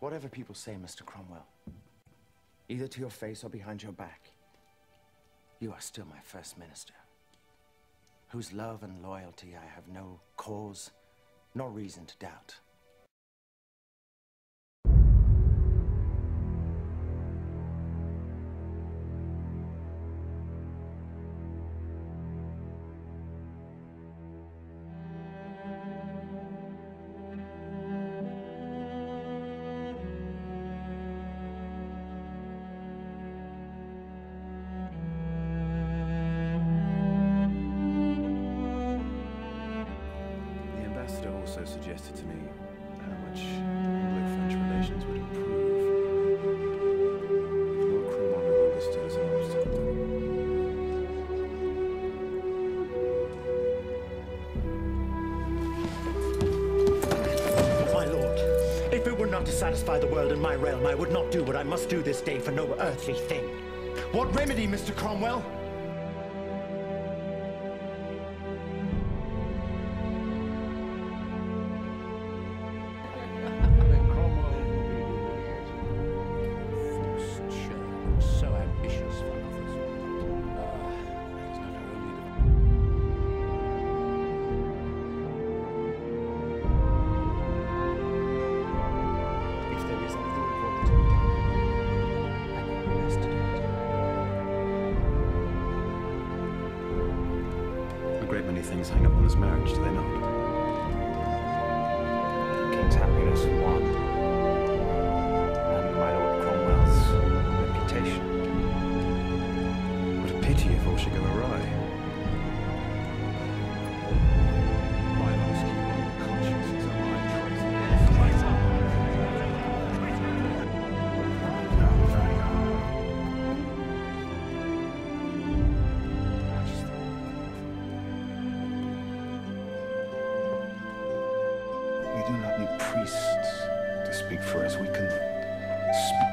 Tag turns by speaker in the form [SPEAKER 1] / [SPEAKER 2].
[SPEAKER 1] Whatever people say, Mr. Cromwell, either to your face or behind your back, you are still my first minister, whose love and loyalty I have no cause nor reason to doubt.
[SPEAKER 2] Ambassador also suggested to me how much Anglo-French relations would improve if as an obstacle.
[SPEAKER 3] My lord, if it were not to satisfy the world in my realm, I would not do what I must do this day for no earthly thing. What remedy, Mr. Cromwell?
[SPEAKER 2] Many things hang upon this marriage, do they not?
[SPEAKER 1] The king's happiness
[SPEAKER 4] priests to speak for us. We can speak